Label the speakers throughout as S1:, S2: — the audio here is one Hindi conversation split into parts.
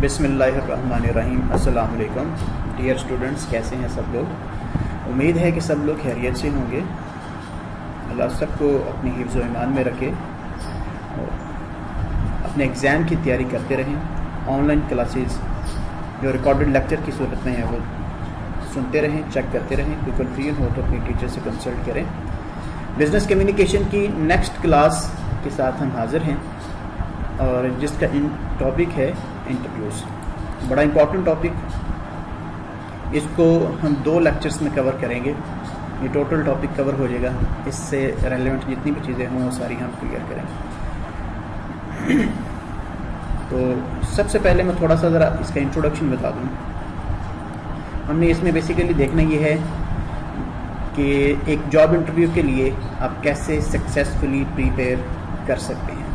S1: बिसमीम अल्लाम डियर स्टूडेंट्स कैसे हैं सब लोग? उम्मीद है कि सब लोग खैरियत से होंगे। अल्लाह सबको अपनी हिफ्ज़ ईमान में रखे और अपने एग्ज़ाम की तैयारी करते रहें। ऑनलाइन क्लासेस जो रिकॉर्डेड लेक्चर की सूरत में है, वो सुनते रहें चेक करते रहें। कोई कन्फ्यूज़न हो तो अपने टीचर से कंसल्ट करें। बिज़नेस कम्युनिकेशन की नेक्स्ट क्लास के साथ हम हाज़िर हैं। और जिसका इन टॉपिक है इंटरव्यूज़ बड़ा इंपॉर्टेंट टॉपिक इसको हम दो लेक्चर्स में कवर करेंगे. ये टोटल टॉपिक कवर हो जाएगा. इससे रेलेवेंट जितनी भी चीज़ें हों, वो सारी हम क्लियर करेंगे. तो सबसे पहले मैं थोड़ा सा ज़रा इसका इंट्रोडक्शन बता दूँ. हमने इसमें बेसिकली देखना ये है कि एक जॉब इंटरव्यू के लिए आप कैसे सक्सेसफुली प्रिपेयर कर सकते हैं.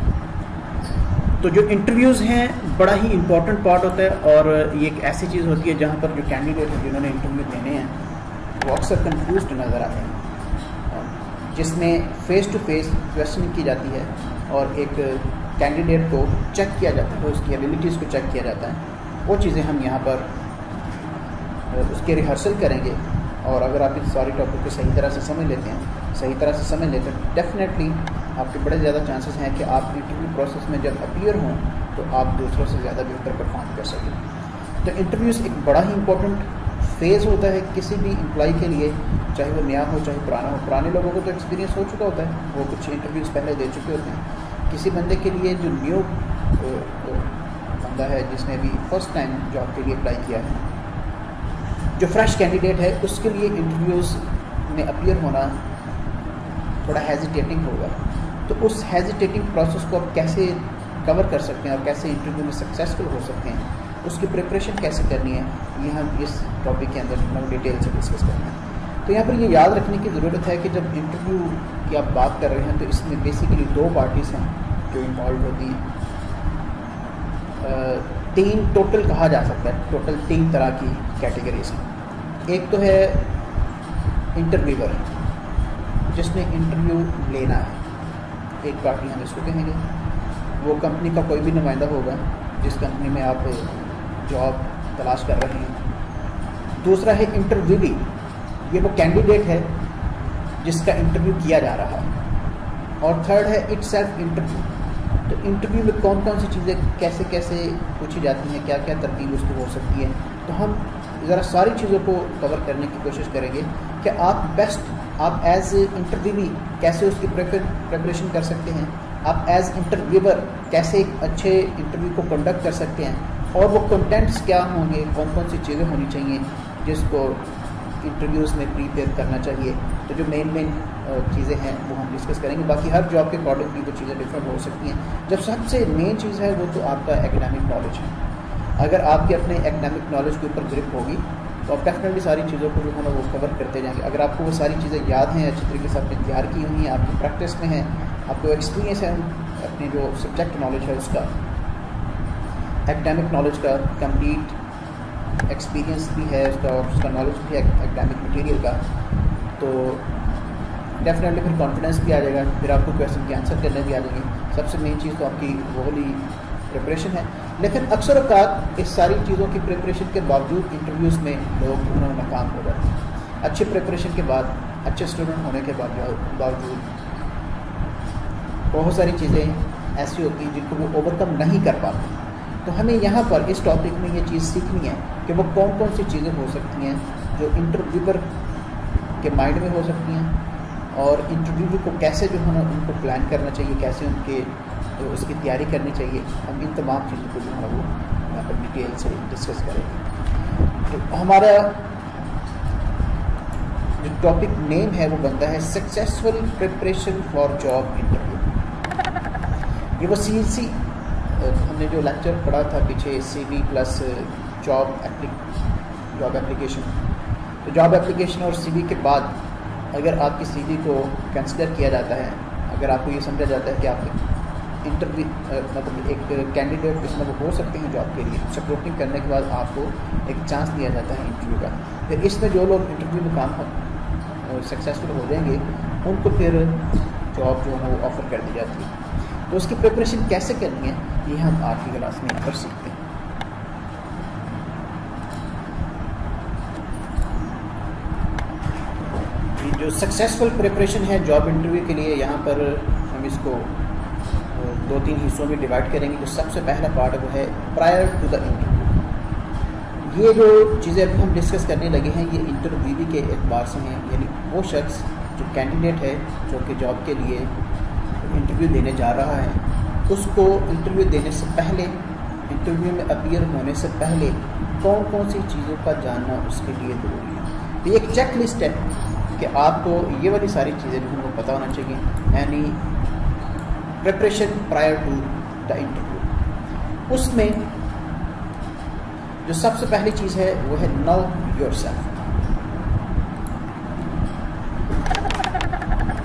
S1: तो जो इंटरव्यूज़ हैं, बड़ा ही इंपॉर्टेंट पार्ट होता है और ये एक ऐसी चीज़ होती है जहाँ पर जो कैंडिडेट हैं जिन्होंने इंटरव्यू देने हैं, वो अक्सर कन्फ्यूज़ नज़र आते हैं। जिसमें फ़ेस टू फेस क्वेश्चन की जाती है और एक कैंडिडेट को चेक किया जाता है, उसकी एबिलिटीज़ को चेक किया जाता है। वो चीज़ें हम यहाँ पर, उसके रिहर्सल करेंगे और अगर आप इस सारी टॉपिक को सही तरह से समझ लेते हैं, सही तरह से समझ लेते हैं डेफिनेटली आपके बड़े ज़्यादा चांसेस हैं कि आप इंटरव्यू प्रोसेस में जब अपियर हों तो आप दूसरों से ज़्यादा बेहतर परफॉर्म कर सकें। तो इंटरव्यूज़ एक बड़ा ही इंपॉर्टेंट फ़ेज़ होता है किसी भी एम्प्लॉय के लिए, चाहे वो नया हो, चाहे पुराना हो। पुराने लोगों को तो एक्सपीरियंस हो चुका होता है, वो कुछ इंटरव्यूज़ पहले दे चुके होते हैं। किसी बंदे के लिए जो न्यू बंदा है, जिसने अभी फ़र्स्ट टाइम जॉब के लिए अप्लाई किया है, जो फ्रेश कैंडिडेट है, उसके लिए इंटरव्यूज़ में अपियर होना थोड़ा हेजिटेटिंग होगा। तो उस हेजिटेटिंग प्रोसेस को आप कैसे कवर कर सकते हैं और कैसे इंटरव्यू में सक्सेसफुल हो सकते हैं, उसकी प्रिपरेशन कैसे करनी है ये हम इस टॉपिक के अंदर हम डिटेल से डिस्कस करना है। तो यहाँ पर ये याद रखने की ज़रूरत है कि जब इंटरव्यू की आप बात कर रहे हैं तो इसमें बेसिकली दो पार्टीज़ हैं जो इन्वॉल्व होती हैं। तीन टोटल कहा जा सकता है टोटल तीन तरह की कैटेगरीज हैं। एक तो है इंटरव्यूवर जिसने इंटरव्यू लेना है। एक पार्टी हम इसको कहेंगे। वो कंपनी का कोई भी नुमाइंदा होगा, जिस कंपनी में आप जॉब तलाश कर रहे हैं। दूसरा है इंटरव्यूवी ये वो कैंडिडेट है, जिसका इंटरव्यू किया जा रहा है। और थर्ड है इट सेल्फ इंटरव्यू तो इंटरव्यू में कौन कौन सी चीज़ें कैसे कैसे पूछी जाती हैं क्या क्या तरतीब उसकी हो सकती है? तो हम ज़रा सारी चीज़ों को कवर करने की कोशिश करेंगे कि आप बेस्ट आप एज इंटरव्यूवी कैसे उसकी प्रिपरेशन कर सकते हैं? आप एज इंटरव्यूवर कैसे एक अच्छे इंटरव्यू को कंडक्ट कर सकते हैं? और वो कंटेंट्स क्या होंगे? कौन कौन सी चीज़ें होनी चाहिए जिसको इंटरव्यूज़ में प्रीपेयर करना चाहिए? तो जो मेन मेन चीज़ें हैं, वो हम डिस्कस करेंगे। बाकी हर जॉब के अकॉर्डिंगली वो चीज़ें डिफरेंट हो सकती हैं। जब सबसे मेन चीज़ है, वो तो आपका एकेडमिक नॉलेज है। अगर आपके अपने एकेडमिक नॉलेज के ऊपर ग्रिप होगी तो आप डेफिनेटली सारी चीज़ों को जो है ना वो कवर करते जाएँगे। अगर आपको वो सारी चीज़ें याद हैं, अच्छी तरीके से आपने तैयार की हुई हैं, आपकी प्रैक्टिस में है, आपको एक्सपीरियंस है, अपनी जो सब्जेक्ट नॉलेज है उसका एकेडमिक नॉलेज का कंप्लीट एक्सपीरियंस भी है उसका और उसका नॉलेज भी है एकेडमिक मटेरियल का तो डेफिनेटली फिर कॉन्फिडेंस भी आ जाएगा, फिर आपको क्वेश्चन के आंसर करने भी आ जाएँगे। सबसे मेन चीज़ तो आपकी वो वाली प्रिपरेशन है। लेकिन अक्सर अवकात इस सारी चीज़ों की प्रिपरेशन के बावजूद इंटरव्यूज़ में लोग नाकाम हो जाते हैं अच्छे प्रिपरेशन के बाद, अच्छे स्टूडेंट होने के बावजूद बहुत सारी चीज़ें ऐसी होती हैं जिनको वो ओवरकम नहीं कर पाते। तो हमें यहाँ पर इस टॉपिक में ये चीज़ सीखनी है कि वो कौन कौन सी चीज़ें हो सकती हैं जो इंटरव्यूवर के माइंड में हो सकती हैं और इंटरव्यू को कैसे जो है ना उनको प्लान करना चाहिए, कैसे उनके तो उसकी तैयारी करनी चाहिए। हम इन तमाम चीज़ों को जो है वो यहाँ पर डिटेल से डिस्कस करेंगे। तो हमारा जो टॉपिक नेम है वो बनता है successful preparation for job interview ये वो सी सी हमने जो लेक्चर पढ़ा था पीछे C V plus job job application तो जॉब एप्लीकेशन और सी के बाद अगर आपकी सी को कंसिडर किया जाता है, अगर आपको ये समझा जाता है कि आप इंटरव्यू मतलब एक कैंडिडेट इसमें वो हो सकते हैं जॉब के लिए सपोर्टिंग करने के बाद आपको एक चांस दिया जाता है इंटरव्यू का। फिर इसमें जो लोग इंटरव्यू में काम सक्सेसफुल हो जाएँगे, उनको फिर जॉब जो है वो ऑफ़र कर दी जाती है। तो उसकी प्रिपरेशन कैसे करनी है, ये हम आपकी की क्लास में कर सकते हैं। जो सक्सेसफुल प्रिपरेशन है जॉब इंटरव्यू के लिए, यहाँ पर हम इसको दो तीन हिस्सों में डिवाइड करेंगे तो सबसे पहला पार्ट वो है प्रायर टू द इंटरव्यू ये जो चीज़ें अभी हम डिस्कस करने लगे हैं, ये इंटरव्यू के एतबार से हैं, यानी वो शख्स जो कैंडिडेट है, जो कि जॉब के लिए इंटरव्यू देने जा रहा है, उसको इंटरव्यू देने से पहले इंटरव्यू में अपियर होने से पहले कौन कौन सी चीज़ों का जानना उसके लिए ज़रूरी है? तो एक चेक लिस्ट है कि आपको ये वाली सारी चीज़ें भी हमको पता होना चाहिए, यानी preparation prior to the interview उसमें जो सबसे पहली चीज़ है, वो है नो योर सेल्फ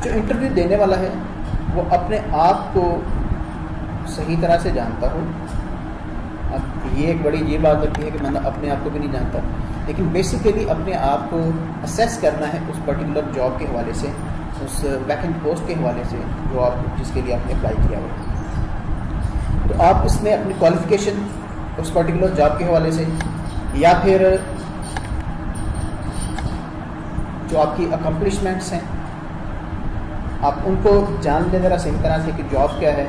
S1: जो इंटरव्यू देने वाला है, वो अपने आप को सही तरह से जानता हो। अब ये एक बड़ी ये बात होती है कि मतलब अपने आप को भी नहीं जानता। लेकिन बेसिकली अपने आप को असेस करना है उस पर्टिकुलर जॉब के हवाले से। उस वैकेंट पोस्ट के हवाले से जो आप, जिसके लिए आपने अप्लाई किया हुआ तो आप इसमें अपनी क्वालिफिकेशन उस पर्टिकुलर जॉब के हवाले से, या फिर जो आपकी अकम्पलिशमेंट्स हैं, आप उनको जान लें ज़रा सही तरह से कि जॉब क्या है,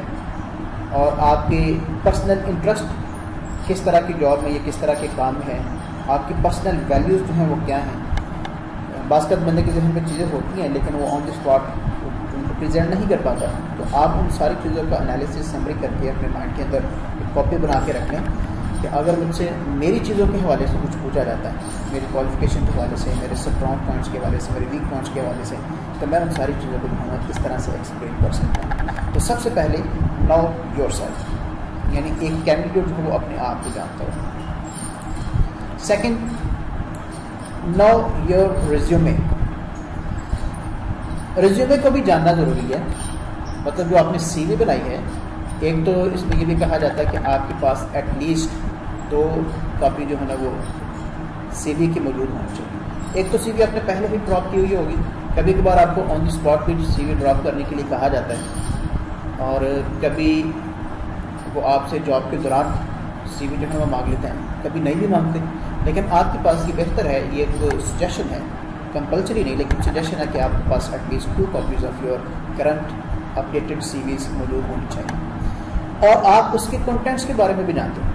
S1: और आपके पर्सनल इंटरेस्ट किस तरह की जॉब में या किस तरह के काम है, आपकी पर्सनल वैल्यूज़ जो हैं वो क्या हैं बास्कत बंदे के जहन में चीज़ें होती हैं, लेकिन वो ऑन द स्पॉट उनको प्रेजेंट नहीं कर पाता। तो आप उन सारी चीज़ों का एनालिसिस समरी करके अपने माइंड के अंदर एक कॉपी बना के रख लें कि अगर मुझसे मेरी चीज़ों के हवाले से कुछ पूछा जाता है, मेरी क्वालिफिकेशन के हवाले से, मेरे स्ट्रॉन्ग पॉइंट्स के हवाले से, मेरे वीक पॉइंट्स के हवाले से तो मैं उन सारी चीज़ों को जो किस तरह से एक्सप्लेन कर सकता हूँ। तो सबसे पहले नो योर सेल्फ यानी एक कैंडिडेट जो वो अपने आप को जानता हो। Second know your resume resume को भी जानना ज़रूरी है। मतलब जो आपने सीवी बनाई है, एक तो इसमें ये भी कहा जाता है कि आपके पास एटलीस्ट दो कॉपी जो है ना वो सीवी की मौजूद होनी चाहिए। एक तो सीवी आपने पहले ही ड्रॉप की हुई होगी। कभी कभार आपको ऑन द स्पॉट भी सीवी ड्रॉप करने के लिए कहा जाता है। और कभी वो आपसे जॉब के दौरान सीवी जो है वो मांग लेते हैं। कभी नहीं भी मांगते। लेकिन आपके पास ये बेहतर है, ये एक सजेशन है। कंपलसरी नहीं, लेकिन सजेशन है कि आपके पास at least two copies of your current updated CVs मौजूद होनी चाहिए। और आप उसके कंटेंट्स के बारे में भी जानते हैं।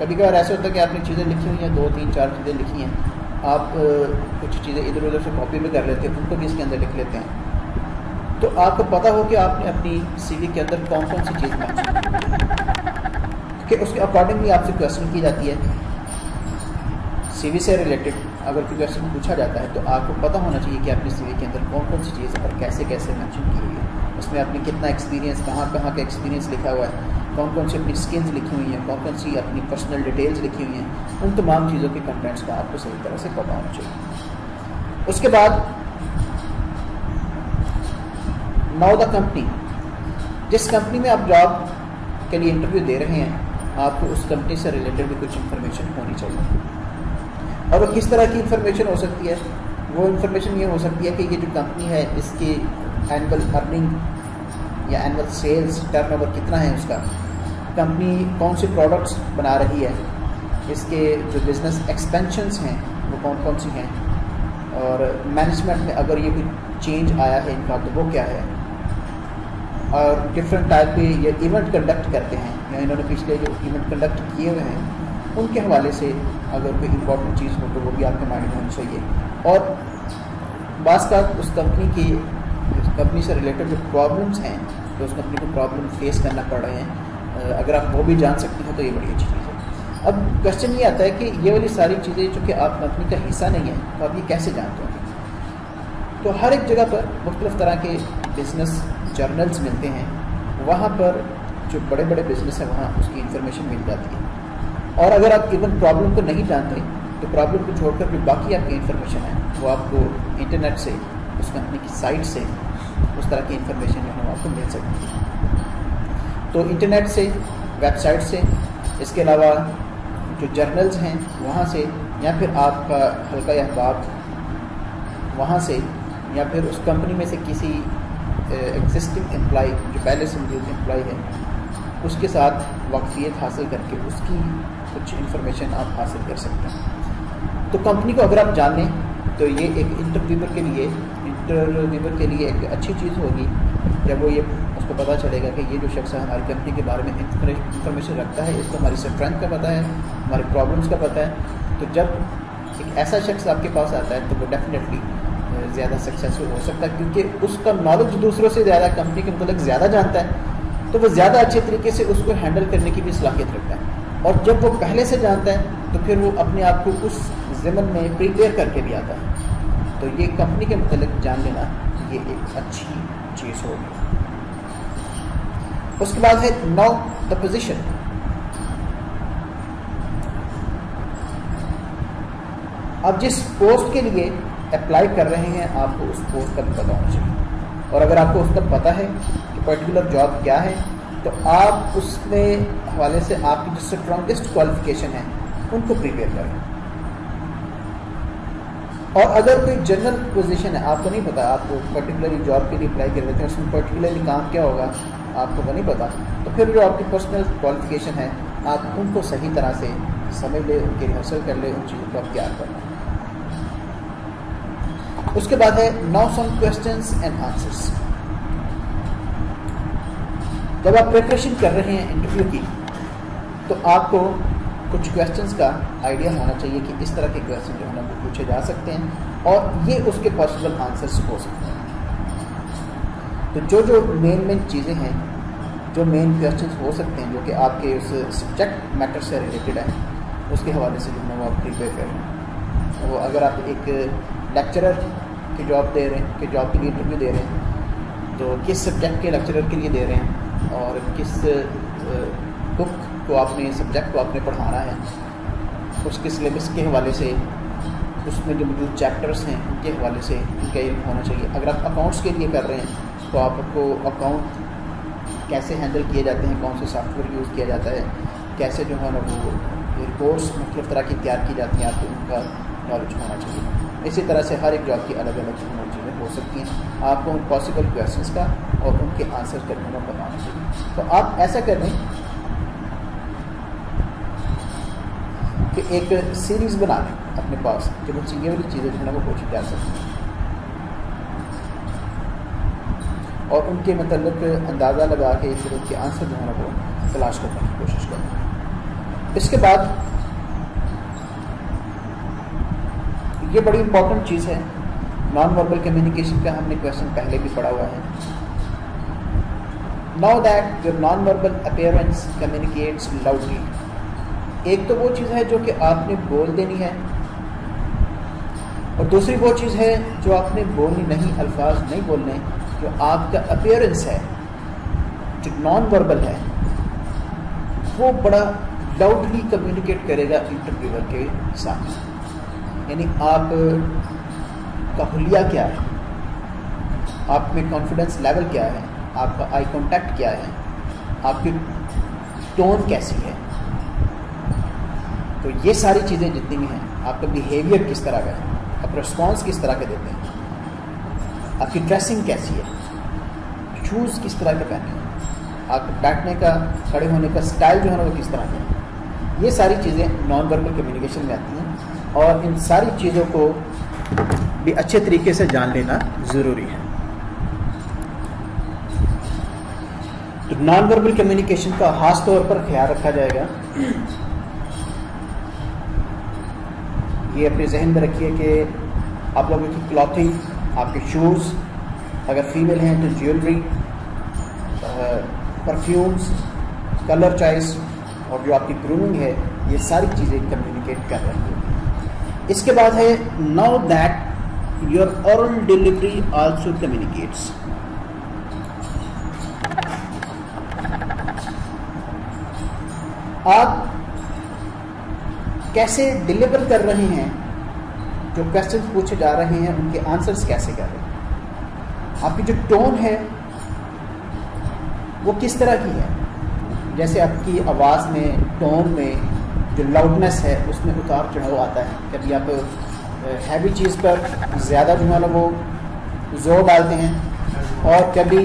S1: कभी कभार ऐसा होता है कि आपने चीज़ें लिखी हुई हैं, दो, तीन, चार चीज़ें लिखी हैं। आप कुछ चीज़ें इधर उधर से कॉपी भी कर लेते हैं, उनको भी इसके अंदर लिख लेते हैं। तो आपको पता हो कि आपने अपनी सीवी के अंदर कौन कौन सी चीज़ कि उसके अकॉर्डिंगली आपसे क्वेश्चन की जाती है। सीवी से रिलेटेड अगर कोई क्वेश्चन पूछा जाता है तो आपको पता होना चाहिए कि आपकी सीवी के अंदर कौन कौन सी चीज़ और कैसे कैसे मैंशन की हुई है। उसमें आपने कितना एक्सपीरियंस कहाँ कहाँ का एक्सपीरियंस लिखा हुआ है कौन कौन सी अपनी स्किल्स लिखी हुई हैं कौन कौन सी अपनी पर्सनल डिटेल्स लिखी हुई हैं, उन तमाम चीज़ों के कंटेंट्स का आपको सही तरह से पता होना चाहिए। उसके बाद नाउ द कंपनी जिस कंपनी में आप जॉब के लिए इंटरव्यू दे रहे हैं, आपको उस कंपनी से रिलेटेड भी कुछ इन्फॉर्मेशन होनी चाहिए। और वो किस तरह की इंफॉर्मेशन हो सकती है? वो इन्फॉर्मेशन ये हो सकती है कि ये जो कंपनी है, इसकी एनुअल अर्निंग या एनुअल सेल्स टर्नओवर कितना है उसका? कंपनी कौन से प्रोडक्ट्स बना रही है? इसके जो बिज़नेस एक्सपेंशंस हैं, वो कौन कौन सी हैं? और मैनेजमेंट में अगर ये कोई चेंज आया है इनका तो वो क्या है? और डिफरेंट टाइप के ये इवेंट कंडक्ट करते हैं, या इन्होंने पिछले जो इवेंट कंडक्ट किए हुए हैं, उनके हवाले से अगर कोई इम्पोर्टेंट चीज़ हो तो वो भी आपके माइंड में होनी चाहिए। और बास का उस कंपनी की कंपनी से रिलेटेड जो प्रॉब्लम्स हैं तो उस कंपनी को प्रॉब्लम फेस करना पड़ रहे हैं। अगर आप वो भी जान सकते हैं तो ये बड़ी अच्छी चीज़ है। अब क्वेश्चन ये आता है कि ये वाली सारी चीज़ें चूँकि आप कंपनी का हिस्सा नहीं है तो आप ये कैसे जानते हैं? तो हर एक जगह पर मुख्तलिफ़ तरह के बिज़नेस जर्नल्स मिलते हैं। वहाँ पर जो बड़े बड़े बिज़नेस हैं, वहाँ उसकी इन्फॉर्मेशन मिल जाती है। और अगर आप इवन प्रॉब्लम को नहीं जानते तो प्रॉब्लम को छोड़कर जो बाकी आपकी इन्फॉर्मेशन है, वो आपको इंटरनेट से, उस कंपनी की साइट से, उस तरह की इन्फॉर्मेशन जो है वो आपको मिल सकती है। तो इंटरनेट से वेबसाइट से, इसके अलावा जो जर्नल्स हैं, वहाँ से, या फिर आपका हल्का अहबाब वहाँ से, या फिर उस कंपनी में से किसी एग्जिस्टिंग एम्प्लॉय जो पहले से मौजूद एम्प्लॉय है, उसके साथ वाकफियत हासिल करके उसकी कुछ इन्फॉर्मेशन आप हासिल कर सकते हैं। तो कंपनी को अगर आप जानें तो ये एक इंटरव्यूअर के लिए इंटरव्यूवर के लिए एक अच्छी चीज़ होगी। जब वो ये, उसको पता चलेगा कि ये जो शख्स है, हमारी कंपनी के बारे में इंफॉर्मेशन रखता है, इसको हमारी स्ट्रेंथ का पता है, हमारे प्रॉब्लम्स का पता है। तो जब एक ऐसा शख्स आपके पास आता है तो वो डेफिनेटली ज़्यादा सक्सेसफुल हो सकता है, क्योंकि उसका नॉलेज दूसरों से ज़्यादा कंपनी के मतलब ज़्यादा जानता है। तो वो ज़्यादा अच्छे तरीके से उसको हैंडल करने की भी सलाहियत रखता है। और जब वो पहले से जानता है तो फिर वो अपने आप को उस ज़मन में प्रिपेयर करके भी आता है। तो ये कंपनी के मतलब जान लेना ये एक अच्छी चीज़ होगी। उसके बाद है नाउ द पोजिशन अब जिस पोस्ट के लिए अप्लाई कर रहे हैं, आपको उस पोस्ट का भी पता होना चाहिए। और अगर आपको उसका पता है कि पर्टिकुलर जॉब क्या है तो आप उसमें हवाले से आपकी जो स्ट्रॉन्गेस्ट क्वालिफिकेशन है, उनको प्रिपेयर करें। और अगर कोई जनरल पोजीशन है, आपको नहीं पता, आपको पर्टिकुलरली जॉब के लिए अप्लाई कर रहे थे उसमें पर्टिकुलरली काम क्या होगा, आपको वो नहीं पता। तो फिर जो आपकी पर्सनल क्वालिफिकेशन है, आप उनको सही तरह से समझ ले, उनकी रिहर्सल कर ले, उन चीज़ों को आप तैयार करना उसके बाद है now some questions and answers जब आप प्रिपरेशन कर रहे हैं इंटरव्यू की तो आपको कुछ क्वेश्चंस का आइडिया होना चाहिए कि इस तरह के क्वेश्चन जो है ना पूछे जा सकते हैं और ये उसके पॉसिबल आंसर्स हो सकते हैं। तो जो जो मेन मेन चीज़ें हैं, जो मेन क्वेश्चंस हो सकते हैं, जो कि आपके उस सब्जेक्ट मैटर से रिलेटेड है, उसके हवाले से जो है वो आप प्रिपेयर करें वो अगर आप एक लेक्चरर की जॉब दे रहे हैं, कि जॉब के लिए इंटरव्यू दे रहे हैं तो किस सब्जेक्ट के लेक्चरर के लिए दे रहे हैं और किस बुक को आपने सब्जेक्ट को आपने पढ़ाना है उसके सिलेबस के हवाले से, उसमें जो मौजूद चैप्टर्स हैं, उनके हवाले से उनका ये होना चाहिए। अगर आप अकाउंट्स के लिए कर रहे हैं तो आपको अकाउंट कैसे हैंडल किए जाते हैं, कौन से सॉफ्टवेयर यूज़ किया जाता है, कैसे जो है ना वो रिपोर्ट्स मुख्तु तरह की तैयार की जाती हैं, आपको उनका नॉलेज होना चाहिए। इसी तरह से हर एक जॉब की अलग अलग सकती हैं। आपको उन पॉसिबल क्वेश्चन का और उनके आंसर का बताना चाहिए। तो आप ऐसा करें कि एक सीरीज़ बना लें अपने पास, जो मुझसे ये वाली चीज़ें जो है वो पूछी जा सकती हैं। और उनके मतलब अंदाज़ा लगा के फिर उनके आंसर जो है वो तलाश करने की कोशिश करें। इसके बाद ये बड़ी इंपॉर्टेंट चीज़ है नॉन वर्बल कम्युनिकेशन का हमने क्वेश्चन पहले भी पढ़ा हुआ है। Now that your non verbal appearance communicates loudly एक तो वो चीज़ है जो कि आपने बोल देनी है, और दूसरी वो चीज़ है जो आपने बोलनी नहीं, अल्फाज नहीं बोलने, जो आपका अपेयरेंस है, जो नॉन वर्बल है, वो बड़ा लाउडली कम्युनिकेट करेगा इंटरव्यूअर के साथ यानी आप का हुलिया क्या है? आप में कॉन्फिडेंस लेवल क्या है? आपका आई कांटेक्ट क्या है? आपकी टोन कैसी है? तो ये सारी चीज़ें जितनी भी हैं, आपका बिहेवियर किस तरह का है? आप रिस्पॉन्स किस तरह के देते हैं? आपकी ड्रेसिंग कैसी है? शूज़ किस तरह के पहने हैं? आपके बैठने का, खड़े होने का स्टाइल जो है ना, वो किस तरह का है? ये सारी चीज़ें नॉन वर्बल कम्युनिकेशन में आती हैं और इन सारी चीज़ों को भी अच्छे तरीके से जान लेना ज़रूरी है। तो नॉन वर्बल कम्युनिकेशन का खास तौर पर ख्याल रखा जाएगा। ये अपने जहन में रखिए कि आप लोगों की क्लॉथिंग आपके शूज़ अगर फीमेल हैं तो ज्वेलरी परफ्यूम्स कलर चॉइस और जो आपकी ग्रूमिंग है, ये सारी चीज़ें कम्युनिकेट कर रही हैं। इसके बाद है now that your aural delivery also communicates आप कैसे डिलीवर कर रहे हैं? जो क्वेश्चन पूछे जा रहे हैं, उनके आंसर्स कैसे कर रहे हैं? आपकी जो टोन है, वो किस तरह की है? जैसे आपकी आवाज़ में टोन में जो लाउडनेस है, उसमें उतार चढ़ाव आता है। कभी आप हैवी चीज़ पर ज़्यादा जो है ना वो ज़ोर डालते हैं और कभी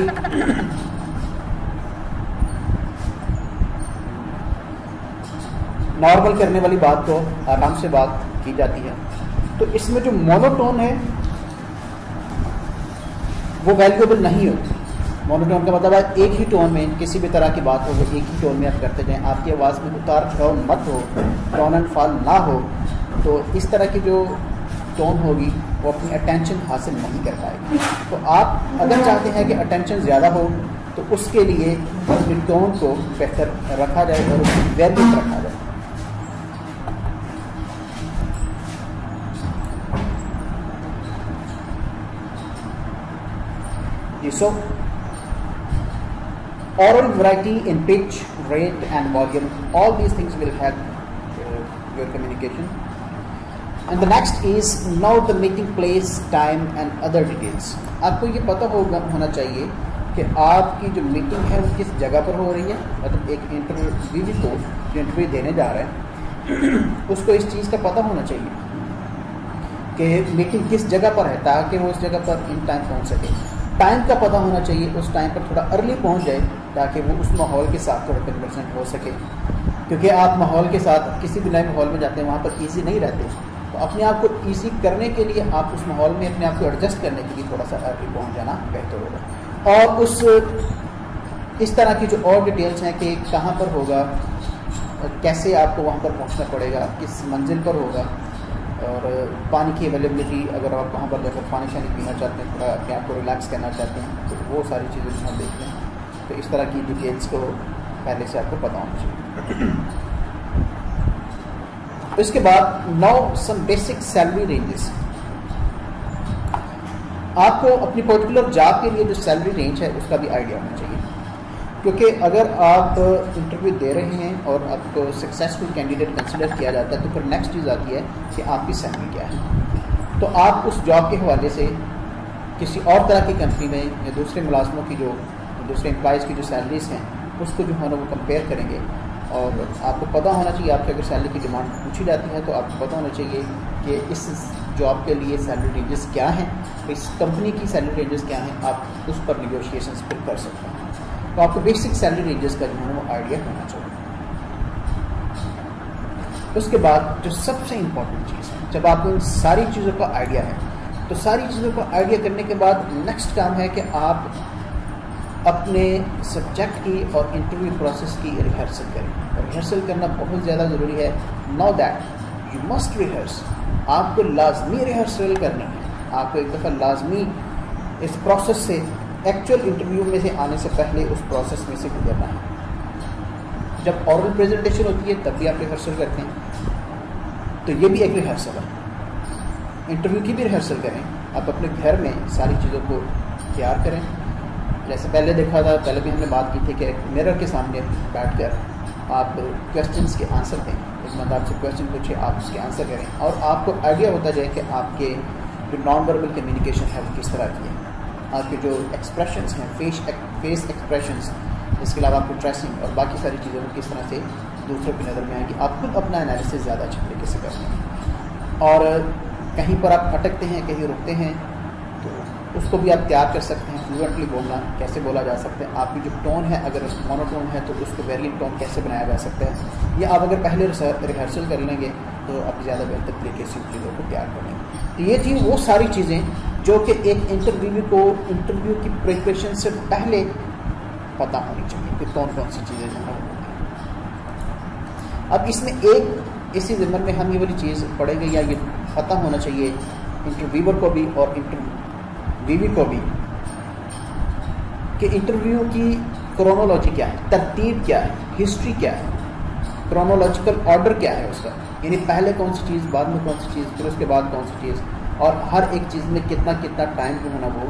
S1: नॉर्मल करने वाली बात को आराम से बात की जाती है। तो इसमें जो मोनोटोन है, वो वैल्यूएबल नहीं होती। मोनोटोन का मतलब है एक ही टोन में किसी भी तरह की बात हो, वो एक ही टोन में आप करते जाएँ। आपकी आवाज़ में उतार चढ़ाव मत हो, टोन एंड फॉल ना हो। तो इस तरह की जो टोन होगी, वो अपनी अटेंशन हासिल नहीं कर पाएगी। तो आप अगर चाहते हैं कि अटेंशन ज़्यादा हो तो उसके लिए अपने टोन को बेहतर रखा जाए और उसकी वैल्यू रखा जाए। So aural variety in pitch rate and volume all these things will have your communication And the next is now the meeting place time and other details आपको ये पता होगा, होना चाहिए कि आपकी जो मीटिंग है, वो किस जगह पर हो रही है? मतलब एक इंटरव्यू को जो इंटरव्यू देने जा रहा है। उसको इस चीज़ का पता होना चाहिए कि मीटिंग किस जगह पर है, ताकि वो उस जगह पर इन टाइम पहुँच सके। टाइम का पता होना चाहिए, उस टाइम पर थोड़ा अर्ली पहुँच जाए, ताकि वो उस माहौल के साथ थोड़ा कन्वर्सेंट हो सके। क्योंकि आप माहौल के साथ किसी भी नए माहौल में जाते हैं, वहाँ पर ईजी नहीं रहते। तो अपने आप को ईजी करने के लिए आप उस माहौल में अपने आप को एडजस्ट करने के लिए थोड़ा सा अर्ली पहुँच जाना बेहतर होगा। और उस, इस तरह की जो और डिटेल्स हैं कि कहाँ पर होगा, कैसे आपको वहाँ पर पहुँचना पड़ेगा, किस मंजिल पर होगा, और पानी की अवेलेबिलिटी अगर आप वहाँ पर जाकर पानी शानी पीना चाहते हैं, थोड़ा अपने आप को रिलैक्स करना चाहते हैं तो वो सारी चीज़ें हम देखते हैं तो इस तरह की डिटेल्स को पहले से आपको पता होना चाहिए। इसके बाद now some basic salary ranges आपको अपनी पर्टिकुलर जॉब के लिए जो सैलरी रेंज है, उसका भी आइडिया होना चाहिए। क्योंकि अगर आप इंटरव्यू दे रहे हैं और आपको सक्सेसफुल कैंडिडेट कंसिडर किया जाता है तो फिर नेक्स्ट चीज़ आती है कि आपकी सैलरी क्या है। तो आप उस जॉब के हवाले से किसी और तरह की कंपनी में या दूसरे मुलाजमों की जो, दूसरे एम्प्लॉज़ की जो सैलरीज हैं, उसको जो है ना वो कंपेयर करेंगे। और आपको पता होना चाहिए, आपकी अगर सैलरी की डिमांड पूछी जाती है तो आपको पता होना चाहिए कि इस जॉब के लिए सैलरी रेंजेस क्या हैं इस कंपनी की सैलरी रेंजेस क्या हैं, आप उस पर निगोशिएशन फिर कर सकते हैं। तो आपको बेसिक सैलरी रेंजेस का जो है वो आइडिया होना चाहिए। उसके बाद जो सबसे इंपॉर्टेंट चीज़ है, जब आपको इन सारी चीज़ों का आइडिया है तो सारी चीज़ों का आइडिया करने के बाद नेक्स्ट काम है कि आप अपने सब्जेक्ट की और इंटरव्यू प्रोसेस की रिहर्सल करें। रिहर्सल करना बहुत ज़्यादा ज़रूरी है। Know that you must rehearse आपको लाजमी रिहर्सल करनी है। आपको एक दफ़ा लाजमी इस प्रोसेस से एक्चुअल इंटरव्यू में से आने से पहले उस प्रोसेस में से गुजरना है। जब ऑरल प्रेजेंटेशन होती है, तब भी आप रिहर्सल करते हैं। तो ये भी एक रिहर्सल है। इंटरव्यू की भी रिहर्सल करें। आप अपने घर में सारी चीज़ों को तैयार करें। जैसे पहले देखा था, पहले भी हमने बात की थी कि मिरर के सामने बैठ कर आप क्वेश्चंस के आंसर दें। एक मतलब आपसे क्वेश्चन पूछे आप उसके आंसर करें। और आपको आइडिया होता जाए कि आपके जो नॉन वर्बल कम्युनिकेशन है, वो किस तरह की है। आपके जो एक्सप्रेशन हैं फेस फेस एक्सप्रेशन इसके अलावा आपको ड्रेसिंग और बाकी सारी चीज़ों को किस तरह से दूसरों की नज़र में आएँगी। आप खुद अपना एनालिसिस ज़्यादा अच्छे तरीके से करते हैं। और कहीं पर आप अटकते हैं, कहीं रुकते हैं उसको भी आप तैयार कर सकते हैं फ्लुएंटली बोलना, कैसे बोला जा सकता है, आपकी जो टोन है, अगर मोनोटोन है तो उसको वेरिएंट टोन कैसे बनाया जा सकता है। या आप अगर पहले रिहर्सल कर लेंगे तो आप ज़्यादा बेहतर तरीके से चीज़ों को तैयार कर लेंगे। तो ये थी वो सारी चीज़ें, जो कि एक इंटरव्यू को इंटरव्यू की प्रिपरेशन से पहले पता होनी चाहिए कि कौन कौन सी चीज़ें जो है अब इसमें एक, इसी ज़मन में हम ये वाली चीज़ पढ़ेंगे या ये पता होना चाहिए इंटरव्यूवर को भी और इंटरव्यूवी को भी, कि इंटरव्यू की क्रोनोलॉजी क्या है, तरतीब क्या है हिस्ट्री क्या है क्रोनोलॉजिकल ऑर्डर क्या है उसका, यानी पहले कौन सी चीज़, बाद में कौन सी चीज़, फिर उसके बाद कौन सी चीज़, और हर एक चीज़ में कितना कितना टाइम जो है ना वो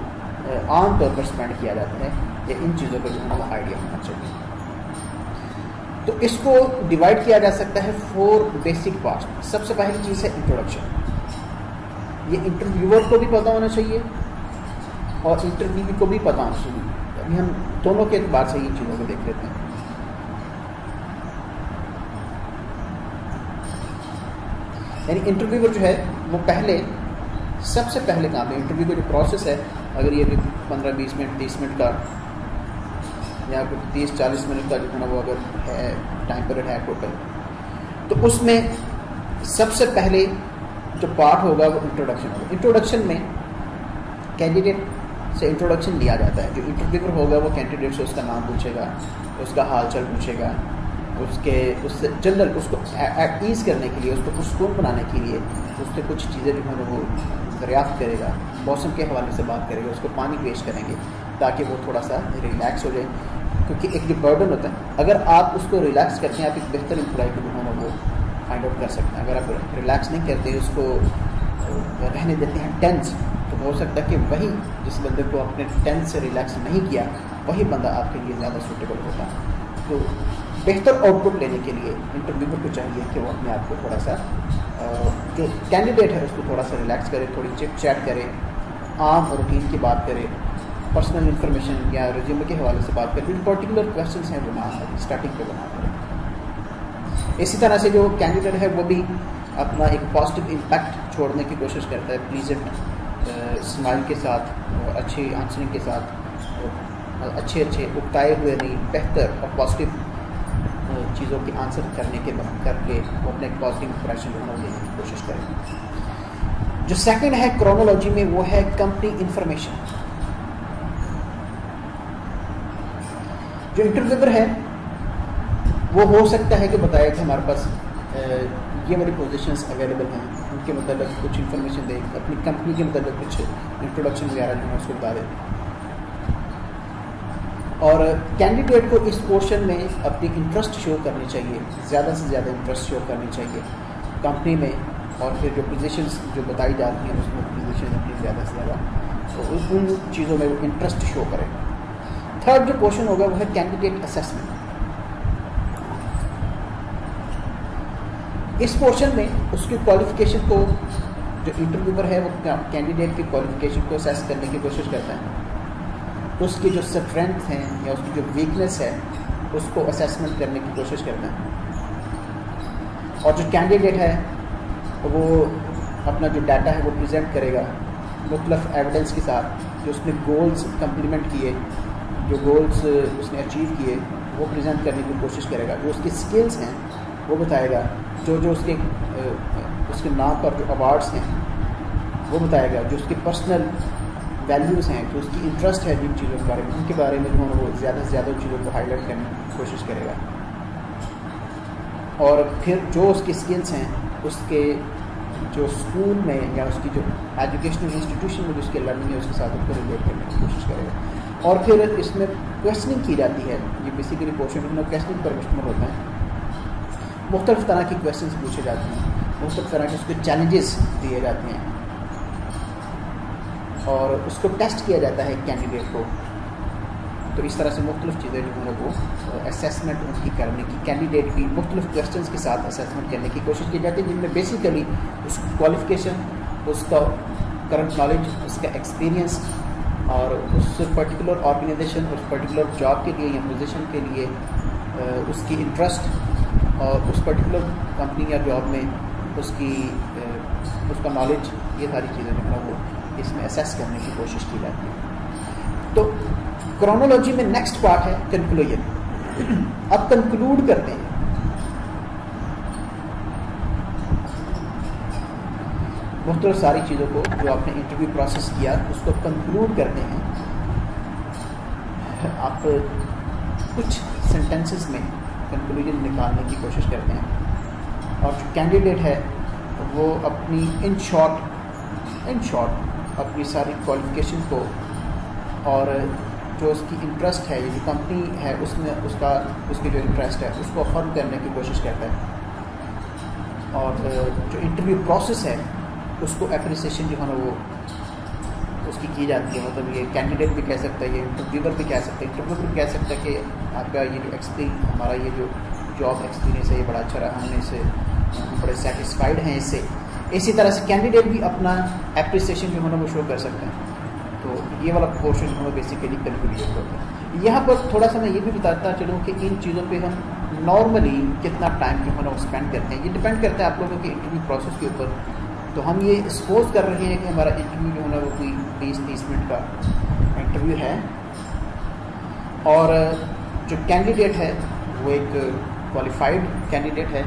S1: आमतौर पर स्पेंड किया जाता है, या इन चीज़ों का जो है वो आइडिया होना चाहिए। तो इसको डिवाइड किया जा सकता है फोर बेसिक पार्ट सबसे पहली चीज़ है इंट्रोडक्शन ये इंटरव्यूअर को भी पता होना चाहिए और इंटरव्यू को भी पता चाहिए अभी हम दोनों के एतबार से इन चीज़ों को देख लेते हैं। यानी इंटरव्यूअर जो है, वो पहले, सबसे पहले काम है इंटरव्यू का जो प्रोसेस है, अगर ये पंद्रह, बीस मिनट, तीस मिनट का, या फिर तीस, चालीस मिनट का जो है ना वो अगर है टाइम पीरियड है टोटल तो उसमें सबसे पहले जो पार्ट होगा वो इंट्रोडक्शन होगा। इंट्रोडक्शन में कैंडिडेट से इंट्रोडक्शन लिया जाता है। जो इंटरव्यूअर होगा, वो कैंडिडेट से उसका नाम पूछेगा, उसका हाल चाल पूछेगा, उसके उससे जनरल उसको ईज करने के लिए, उसको पुरस्कून बनाने के लिए, उससे कुछ चीज़ें जो है वो दरियाफ्त करेगा, मौसम के हवाले से बात करेगा, उसको पानी पेश करेंगे, ताकि वो थोड़ा सा रिलैक्स हो जाए। क्योंकि एक जो बर्डन होता है, अगर आप उसको रिलैक्स करते हैं, आप एक बेहतर एम्प्लॉय को जो है वो फाइंड आउट कर सकते हैं। अगर आप रिलैक्स नहीं करते उसको रहने देते हैं टेंस तो हो सकता है कि वही जिस बंदे को आपने टेंस से रिलैक्स नहीं किया, वही बंदा आपके लिए ज़्यादा सूटेबल होता है तो बेहतर आउटपुट लेने के लिए इंटरव्यूअर को चाहिए कि वो अपने आप को थोड़ा सा जो कैंडिडेट है उसको थोड़ा सा रिलैक्स करे, थोड़ी चिट चैट करे, आम रूटीन की बात करे पर्सनल इन्फॉर्मेशन या रिज्यूम के हवाले से बात करें, जो पर्टिकुलर क्वेश्चन हैं वो ना स्टार्टिंग पे बना करें। इसी तरह से जो कैंडिडेट है वो भी अपना एक पॉजिटिव इम्पैक्ट छोड़ने की कोशिश करता है प्लीजेंट स्माइल के साथ और अच्छी आंसरिंग के साथ अच्छे अच्छे उगताए हुए नहीं बेहतर और पॉजिटिव चीज़ों के आंसर करने के करके वो अपने पॉजिटिव इंप्रेशन जो देने की कोशिश करें। जो सेकंड है क्रोनोलॉजी में, वो है कंपनी इंफॉर्मेशन जो इंटरव्यूअर है, वो हो सकता है कि बताया कि हमारे पास ये वाली पोजीशंस अवेलेबल हैं। उनके मतलब कुछ इन्फॉर्मेशन दे, अपनी कंपनी के मतलब कुछ इंट्रोडक्शन वगैरह जो है उसको बता दें और कैंडिडेट को इस पोर्शन में अपनी इंटरेस्ट शो करनी चाहिए, ज़्यादा से ज़्यादा इंटरेस्ट शो करनी चाहिए कंपनी में, और फिर जो पोजीशंस जो बताई जाती हैं, उसमें पोजिशन अपनी ज़्यादा से ज़्यादा तो उन चीज़ों में वो इंटरेस्ट शो करें। थर्ड जो क्वेश्चन होगा, वो है कैंडिडेट असेसमेंट इस पोर्शन में उसकी क्वालिफिकेशन को जो इंटरव्यूअर है, वो कैंडिडेट की क्वालिफिकेशन को असेस करने की कोशिश करता है। उसकी जो स्ट्रेंथ हैं या उसकी जो वीकनेस है, उसको असेसमेंट करने की कोशिश करना है। और जो कैंडिडेट है, वो अपना जो डाटा है, वो प्रेजेंट करेगा मुख्तफ एविडेंस के साथ। जो उसने गोल्स कंप्लीमेंट किए, जो गोल्स उसने अचीव किए, वो प्रेजेंट करने की कोशिश करेगा। जो उसकी स्किल्स हैं, वो बताएगा जो जो उसके उसके नाम पर जो अवार्ड्स हैं, वो बताया गया, जो उसके पर्सनल वैल्यूज़ हैं, जो उसकी इंटरेस्ट है जिन चीज़ों के बारे में, उनके बारे में जो वो ज़्यादा से ज़्यादा उन चीज़ों को हाईलाइट करने की कोशिश करेगा। और फिर जो उसकी स्किल्स हैं, उसके जो स्कूल में या उसकी जो एजुकेशनल इंस्टीट्यूशन में जो उसकी लर्निंग है, उसके साथ उसको रिलेट करने की कोशिश करेगा। और फिर इसमें क्वेश्चनिंग की जाती है, ये बेसिकली क्वेश्चन क्वेश्चनिंग पर मुश्तमल होता है। मुख्तलिफ़ तरह की क्वेश्चन पूछे जाते हैं। मुख्तलिफ़ तरह के उसके चैलेंजेस दिए जाते हैं। और उसको टेस्ट किया जाता है कैंडिडेट को। तो इस तरह से मुख्तलिफ़ चीज़ें जो है वो असेसमेंट उनकी करने की कैंडिडेट की मुख्तलिफ़ क्वेश्चन के साथ असेसमेंट करने की कोशिश की जाती है, जिनमें बेसिकली उस क्वालिफिकेशन उसका करंट नॉलेज उसका एक्सपीरियंस और उस पर्टिकुलर ऑर्गेनाइजेशन उस पर्टिकुलर जॉब के लिए या पोजिशन के लिए उसकी इंटरेस्ट और उस पर्टिकुलर कंपनी या जॉब में उसकी उसका नॉलेज ये सारी चीज़ें जो वो इसमें असेस करने की कोशिश की जाती है। तो क्रोनोलॉजी में नेक्स्ट पार्ट है कंक्लूजन अब कंक्लूड करते हैं। मुख्तलिफ़ सारी चीज़ों को जो आपने इंटरव्यू प्रोसेस किया, उसको कंक्लूड करते हैं। आप कुछ सेंटेंसेस में कंक्लूजन निकालने की कोशिश करते हैं। और जो कैंडिडेट है, वो अपनी इन शॉर्ट इन शॉर्ट अपनी सारी क्वालिफिकेशन को और जो उसकी इंटरेस्ट है जो कंपनी है, उसमें उसका, उसकी जो इंटरेस्ट है, उसको अफर्म करने की कोशिश करता है। और, जो इंटरव्यू प्रोसेस है, उसको अप्रिसिएशन जो है ना, वो उसकी की जाती है? मतलब ये कैंडिडेट भी कह सकता है, ये इंटरव्यूवर भी कह सकता है इंटरव्यूवर भी कह सकता है कि आपका ये एक्सपीरियंस हमारा ये जो जॉब एक्सपीरियंस है, ये बड़ा अच्छा रहा हमने इसे, हम बड़े सेटिस्फाइड हैं इससे। इसी तरह से कैंडिडेट भी अपना एप्रिसिएशन जो है वो शो कर सकते हैं। तो ये वाला पोर्शन जो है बेसिकली कैलकुलेट होता है। यहाँ पर थोड़ा सा मैं ये भी बताता चलूँ कि इन चीज़ों पे हम नॉर्मली कितना टाइम जो है ना स्पेंड करते हैं। ये डिपेंड करता है आप लोगों के इंटरव्यू प्रोसेस के ऊपर। तो हम ये सपोज़ कर रहे हैं कि हमारा इंटरव्यू जो है ना वो कोई बीस तीस मिनट का इंटरव्यू है। और, जो कैंडिडेट है, वो एक क्वालिफाइड कैंडिडेट है।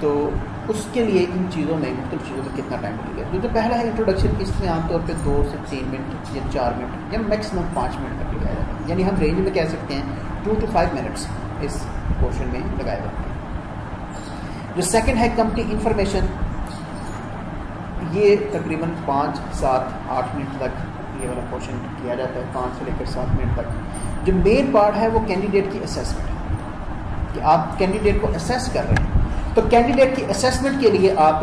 S1: तो उसके लिए इन चीज़ों में मुख्तु चीज़ों में कितना टाइम लगेगा? जो तो पहला है इंट्रोडक्शन इसमें आमतौर पर दो से तीन मिनट या चार मिनट या मैक्सिमम पाँच मिनट तक लगाया जाता है। यानी हम रेंज में कह सकते हैं टू टू फाइव मिनट्स इस पोर्शन में लगाए जाते हैं। जो सेकेंड है कंपनी इंफॉर्मेशन ये तकरीबन पाँच, सात, आठ मिनट तक ये वाला क्वेश्चन किया जाता है, पाँच से लेकर सात मिनट तक। जो मेन पार्ट है वो कैंडिडेट की असेसमेंट है। कि आप कैंडिडेट को असेस कर रहे हैं। तो कैंडिडेट की असेसमेंट के लिए आप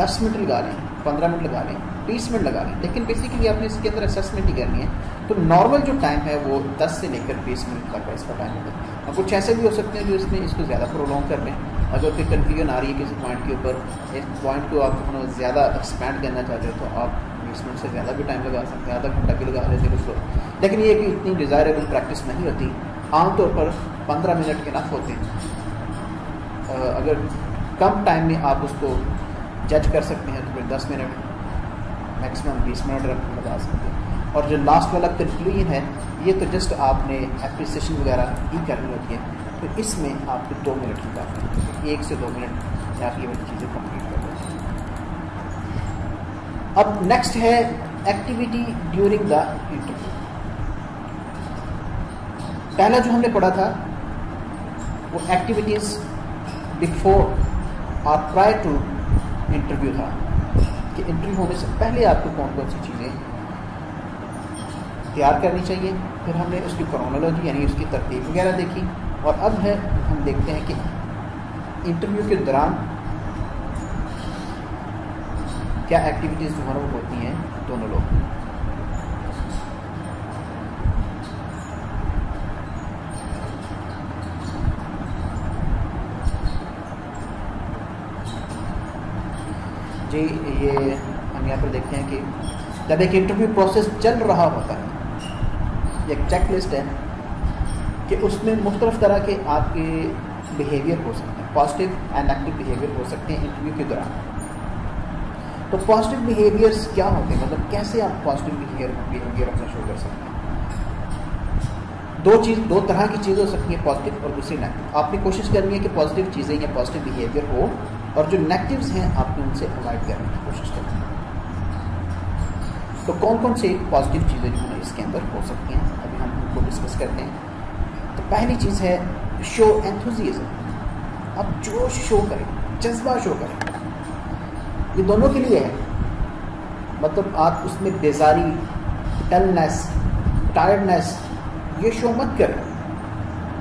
S1: दस मिनट लगा लें, पंद्रह मिनट लगा लें, बीस मिनट लगा लें। लेकिन बेसिकली आपने इसके अंदर असेसमेंट ही करनी है। तो नॉर्मल जो टाइम है वो दस से लेकर बीस मिनट तक का इसका टाइम होगा। कुछ ऐसे भी हो सकते हैं जो इसमें इसको ज़्यादा प्रोलॉन्ग कर लें अगर कोई कन्फ्यूज़न आ रही है किसी पॉइंट के ऊपर एक पॉइंट को आप अपना ज़्यादा एक्सपैंड करना चाहते हो तो आप बीस मिनट से ज़्यादा भी टाइम लगा सकते हैं, आधा घंटा भी लगा लेते लोग लेकिन ये कि इतनी डिज़ायरेबल प्रैक्टिस नहीं होती। आमतौर पर पंद्रह मिनट इनफ होते हैं। अगर कम टाइम में आप उसको जज कर सकते हैं तो फिर दस मिनट मैक्सिमम बीस मिनट रख लगा सकते हैं। और जो लास्ट वाला कंक्लूजन है, ये तो जस्ट आपने एप्रिसिएशन वगैरह ही करनी होती है। तो इसमें आपको दो मिनट की है। एक से दो मिनट में आप ये वाली चीज़ें कंप्लीट कर अब नेक्स्ट है एक्टिविटी ड्यूरिंग द इंटरव्यू पहला जो हमने पढ़ा था, वो एक्टिविटीज़ बिफोर और प्रायर टू इंटरव्यू था। कि इंटरव्यू होने से पहले आपको कौन कौन सी चीज़ें तैयार करनी चाहिए? फिर हमने उसकी क्रोनोलॉजी यानी उसकी तरतीब वगैरह देखी। और अब है, हम देखते हैं कि इंटरव्यू के दौरान क्या एक्टिविटीज़ जो होती हैं, दोनों लोग? जी, ये हम यहाँ पर देखते हैं कि जब एक इंटरव्यू प्रोसेस चल रहा होता है, एक चेक लिस्ट है कि उसमें मुख्तलिफ़ तरह के आपके बिहेवियर हो सकते हैं पॉजिटिव एंड नेगेटिव बिहेवियर हो सकते हैं इंटरव्यू के दौरान। तो पॉजिटिव बिहेवियर्स क्या होते हैं? मतलब कैसे आप पॉजिटिव बिहेवियर बिहेवियर अपना शो कर सकते हैं? दो चीज़, दो तरह की चीज़ हो सकती है पॉजिटिव और दूसरी नेगेटिव आपने कोशिश करनी है कि पॉजिटिव चीज़ें या पॉजिटिव बिहेवियर हो, और जो नेगेटिव्स हैं, आपने उनसे अवॉइड करने की कोशिश करनी है। तो कौन कौन से पॉजिटिव चीज़ें जो है इसके अंदर हो सकती हैं? अभी हम उनको डिस्कस करते हैं। पहली चीज़ है शो एंथुजिज्म आप जोश शो करें, जज्बा शो करें, ये दोनों के लिए है। मतलब आप उसमें बेजारी टलनेस टायर्डनेस ये शो मत करें।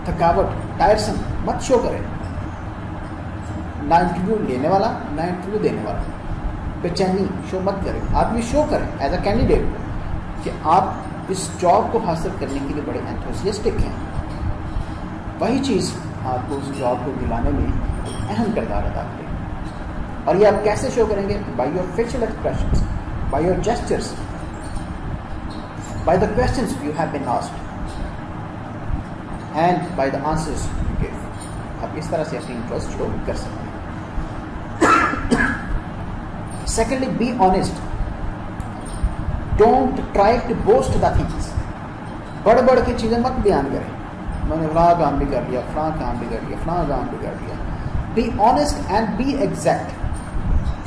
S1: थकावट टायरसन मत शो करें। ना इंटरव्यू लेने वाला, ना इंटरव्यू देने वाला। बेचैनी शो मत करें। आप ये शो करें एज अ कैंडिडेट कि आप इस जॉब को हासिल करने के लिए बड़े एंथोसियस्टिक हैं। वही चीज़ आपको उस जॉब को दिलाने में अहम किरदार अदा करेगी। और ये आप कैसे शो करेंगे? By your facial expression by your gestures by the question you have been asked and by the answers आप इस तरह से अपनी इंटरेस्ट शो कर सकते हैं। Secondly be honest don't try to boast the things बड़ बड़ की चीज़ें मत बयान करें। मैंने फला काम भी कर लिया, फला काम भी कर लिया, फला काम भी कर लिया। Be honest and be exact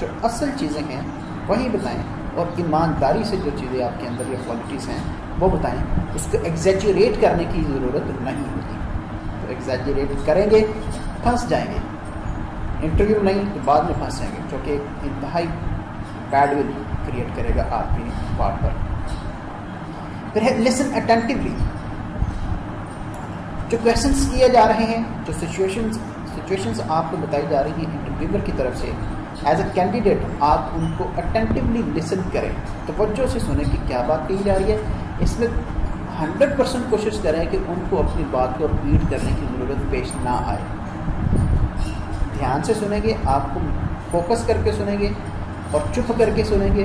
S1: जो असल चीज़ें हैं, वही बताएँ और ईमानदारी से जो चीज़ें आपके अंदर या क्वालिटीज़ हैं, वो बताएँ। उसको एग्जैजरेट करने की ज़रूरत नहीं होती। तो एग्जैजरेट करेंगे, फंस जाएँगे। इंटरव्यू नहीं तो बाद में फंस जाएँगे, जो कि इंतहाई बैडविल क्रिएट करेगा आपकी पार्ट पर। फिर है लिसन अटेंटिवली जो क्वेश्चंस किए जा रहे हैं, जो सिचुएशंस सिचुएशंस आपको बताई जा रही है इंटरव्यूअर की तरफ़ से एज अ कैंडिडेट आप उनको अटेंटिवली लिसन करें। तो वजह से सुने कि क्या बात कही जा रही है। इसमें हंड्रेड परसेंट कोशिश करें कि उनको अपनी बात को रिपीट करने की ज़रूरत पेश ना आए। ध्यान से सुनेंगे, आपको फोकस करके सुनेंगे और चुप करके सुनेंगे।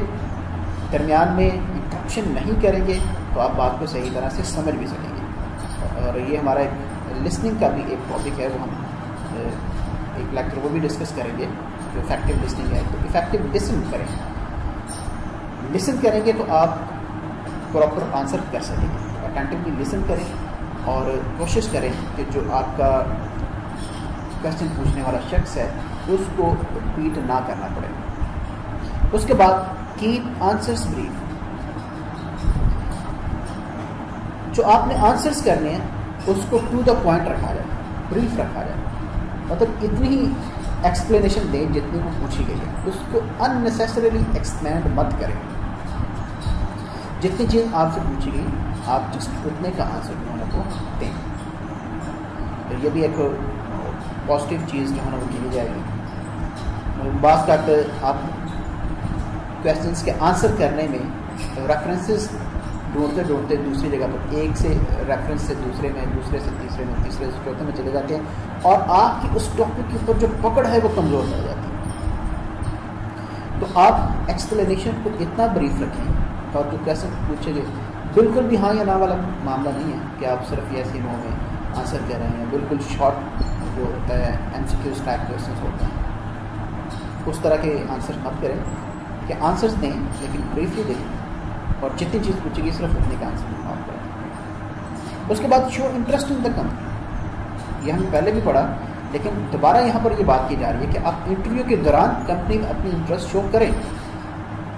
S1: दरमियान में इंट्रप्शन नहीं करेंगे तो आप बात को सही तरह से समझ भी सकेंगे। और ये हमारा एक लिसनिंग का भी एक टॉपिक है, वो हम एक लेक्चर वो भी डिस्कस करेंगे, जो इफ़ेक्टिव लिसनिंग है। तो इफ़ेक्टिव लिसन करें। लिसन करेंगे तो आप प्रॉपर आंसर कर सकेंगे। अटेंटिवली लिसन करें और कोशिश करें कि जो आपका क्वेश्चन पूछने वाला शख्स है, उसको रिपीट ना करना पड़े। उसके बाद कीप आंसर्स ब्रीफ जो आपने आंसर्स करने हैं उसको टू द पॉइंट रखा जाए ब्रीफ रखा जाए। मतलब इतनी ही एक्सप्लेनेशन दें जितनी वो पूछी गई है। उसको अननेसेसरीली एक्सप्लेंड मत करें। जितनी चीज़ आपसे पूछी गई, आप जस्ट उतने का आंसर है वो दें। तो ये भी एक पॉजिटिव चीज़ जो है वो की जाएगी। बात का आप क्वेश्चंस के आंसर करने में रेफरेंसेस ढूंढते ढूंढते दूसरी जगह पर, एक से रेफरेंस से दूसरे में, दूसरे से तीसरे में, तीसरे से चौथे में चले जाते हैं और आपकी उस टॉपिक के ऊपर जो पकड़ है वो कमज़ोर हो जाती है। तो आप एक्सप्लेनेशन को इतना ब्रीफ रखें और जो क्वेश्चन पूछे गए बिल्कुल भी हाँ या ना वाला मामला नहीं है कि आप सिर्फ़ ऐसे नो में आंसर कह रहे हैं। बिल्कुल शॉर्ट जो होता है M C Qs type question होते हैं। उस तरह के आंसर मत करें। कि आंसर्स दें, लेकिन ब्रीफली दें। और जितनी चीज़ पूछेगी सिर्फ़ उतने का आंसर आप उसके बाद show interest in the company ये हमने पहले भी पढ़ा, लेकिन दोबारा यहाँ पर ये बात की जा रही है कि आप इंटरव्यू के दौरान कंपनी में अपनी इंटरेस्ट शो करें।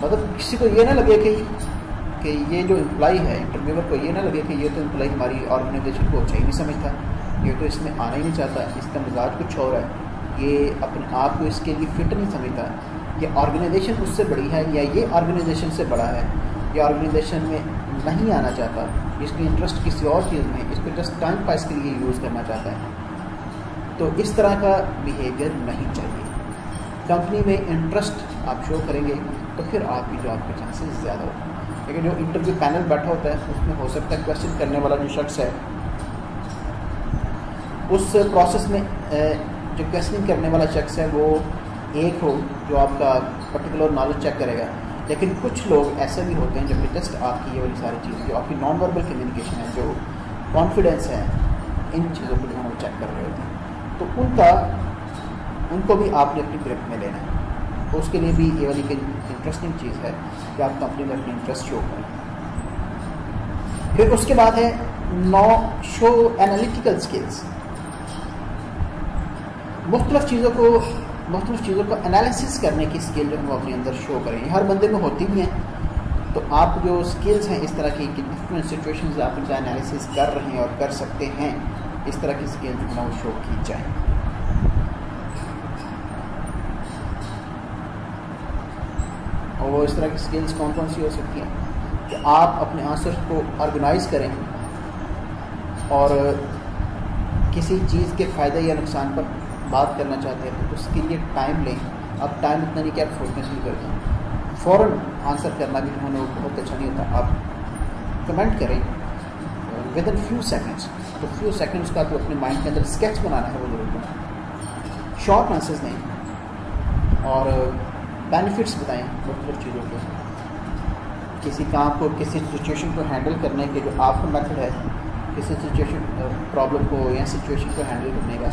S1: मतलब किसी को ये ना लगे कि कि ये जो एम्प्लॉय है इंटरव्यूअर को ये ना लगे कि ये तो एम्प्लॉय हमारी ऑर्गेनाइजेशन को अच्छा ही नहीं समझता। ये तो इसमें आना ही नहीं चाहता, इसका मिजाज कुछ और है। ये अपने आप को इसके लिए फिट नहीं समझता। ये ऑर्गेनाइजेशन उससे बड़ी है या ये ऑर्गेनाइजेशन से बड़ा है? या ऑर्गेनाइजेशन में नहीं आना चाहता। इसकी इंटरेस्ट किसी और चीज़ में, इसको जस्ट टाइम पास के लिए यूज़ करना चाहता है। तो इस तरह का बिहेवियर नहीं चाहिए। कंपनी में इंटरेस्ट आप शो करेंगे तो फिर आपकी जॉब के चांसेस ज़्यादा होते लेकिन जो इंटरव्यू पैनल बैठा होता है, उसमें हो सकता है क्वेश्चन करने वाला जो शख्स है, उस प्रोसेस में जो क्वेश्चनिंग करने वाला शख्स है, वो एक हो जो आपका पर्टिकुलर नॉलेज चेक करेगा। लेकिन कुछ लोग ऐसे भी होते हैं जो कि जस्ट आपकी ये वाली सारी चीज़, जो आपकी नॉन वर्बल कम्युनिकेशन है, जो कॉन्फिडेंस है, इन चीज़ों को जो चेक कर रहे होते हैं। तो उनका, उनको भी आपने अपनी ग्रिप में लेना है। तो उसके लिए भी ये वाली इंटरेस्टिंग चीज़ है कि आप कंपनी में अपनी इंटरेस्ट शो करें। फिर उसके बाद है नौ शो एनालिटिकल स्किल्स मुख्तलिफ़ चीज़ों को मुख्तलिफ़ चीज़ों को एनालिसिस करने की स्किल जो है वो अपने अंदर शो करें। हर बंदे में होती भी हैं। तो आप जो स्किल्स हैं, इस तरह की कि डिफरेंट सिचुएशन आप उनका एनालिसिस कर रहे हैं और कर सकते हैं, इस तरह की स्किल जो है वो शो की जाए। और वो इस तरह की स्किल्स कौन कौन सी हो सकती हैं? कि आप अपने आंसर को ऑर्गेनाइज करें और किसी चीज़ के फ़ायदे या नुकसान पर बात करना चाहते हैं तो उसके लिए टाइम लें। अब टाइम इतना नहीं कि आप सोचना शुरू कर दें। फ़ौर आंसर करना भी उन्होंने बहुत अच्छा नहीं होता। आप कमेंट करें विद इन फ्यू सेकेंड्स तो फ्यू सेकेंड्स का तो अपने माइंड के अंदर स्केच बनाना है वो ज़रूर बनाए शॉर्ट आंसर्स दें और बेनिफिट्स बताएँ मुख्तलिफ़ चीज़ों के। किसी काम को, किसी सिचुएशन को हैंडल करने के जो आपका मेथड है, किसी सिचुएशन प्रॉब्लम को या सिचुएशन को हैंडल करने का।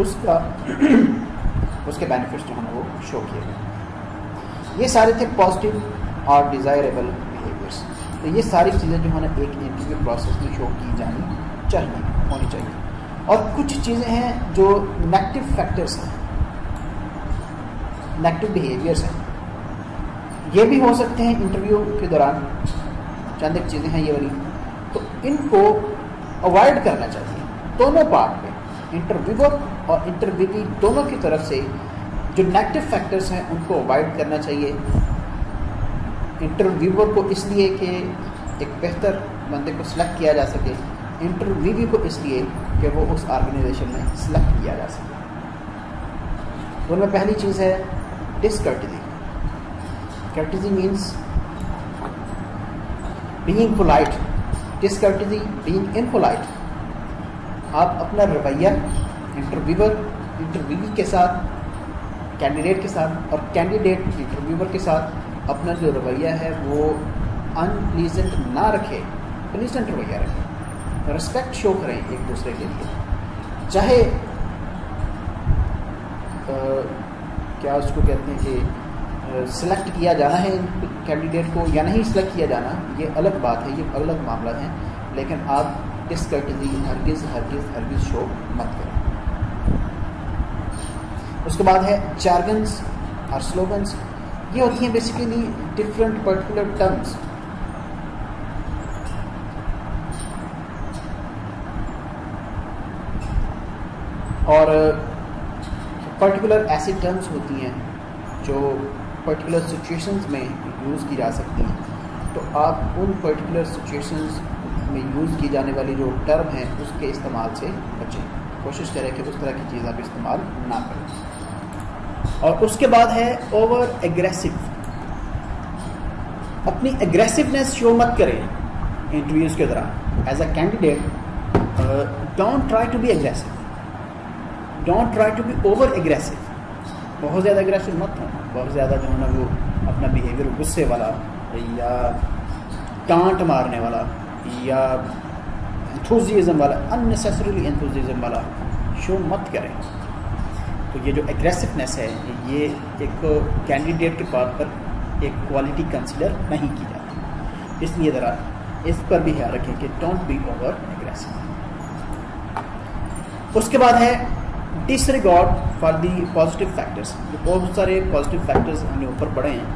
S1: उसका, उसके बेनिफिट्स जो हैं वो शो किए गए ये सारे थे पॉजिटिव और डिज़ायरेबल बिहेवियर्स तो ये सारी चीज़ें जो है ना एक इंटरव्यू प्रोसेस में शो की जानी चाहिए, होनी चाहिए। और कुछ चीज़ें हैं जो नेगेटिव फैक्टर्स हैं। नेगेटिव बिहेवियर्स हैं। ये भी हो सकते हैं इंटरव्यू के दौरान। चंद एक चीज़ें हैं ये वाली। तो इनको अवॉइड करना चाहिए। दोनों पार्ट में इंटरव्यूअर और इंटरव्यूवी दोनों की तरफ़ से जो नेगेटिव फैक्टर्स हैं, उनको अवॉइड करना चाहिए। इंटरव्यूअर को इसलिए कि एक बेहतर बंदे को सिलेक्ट किया जा सके। इंटरव्यूवी को इसलिए कि वो उस ऑर्गेनाइजेशन में सिलेक्ट किया जा सके। तो उनमें पहली चीज़ है discourtesy courtesy means being polite discourtesy being impolite आप अपना रवैया इंटरव्यूवर इंटरव्यू के साथ कैंडिडेट के साथ और कैंडिडेट इंटरव्यूवर के साथ अपना जो रवैया है वो अनप्लीजेंट ना रखे प्लीजेंट रवैया रखें। रिस्पेक्ट शो करें एक दूसरे के लिए। चाहे आ, क्या उसको कहते हैं कि सिलेक्ट किया जाना है कैंडिडेट को या नहीं सिलेक्ट किया जाना ये अलग बात है ये अलग मामला है। लेकिन आप डिसकर्टजी हरगिज़ हरगिज़ हरगिज़ शो मत करें। उसके बाद है चार्गन्स और स्लोगन्स ये होती हैं बेसिकली डिफरेंट पर्टिकुलर टर्म्स और पर्टिकुलर ऐसी टर्म्स होती हैं जो पर्टिकुलर सिचुएशंस में यूज़ की जा सकती हैं। तो आप उन पर्टिकुलर सिचुएशंस में यूज़ की जाने वाली जो टर्म है, उसके इस्तेमाल से बचें। कोशिश करें कि उस तरह की चीज़ आप इस्तेमाल ना करें। और उसके बाद है ओवर एग्रेसिव अपनी एग्रेसिवनेस शो मत करें इंटरव्यूज़ के दौरान. As a candidate don't try to be aggressive don't try to be over aggressive बहुत ज़्यादा एग्रेसिव मत हो बहुत ज़्यादा जो है ना वो अपना बिहेवियर गुस्से वाला, या टांट मारने वाला, या एंथुजिज्म वाला अननेसेसरीली एंथुजिज्म वाला शो मत करें. तो ये जो एग्रेसिवनेस है, ये एक कैंडिडेट के पास पर एक क्वालिटी कंसिडर नहीं की जाती। इसलिए ज़रा इस पर भी ख्याल रखें कि डोंट बी ओवर एग्रेसिव उसके बाद है disregard for the positive factors जो बहुत सारे पॉजिटिव फैक्टर्स हमने ऊपर पढ़े हैं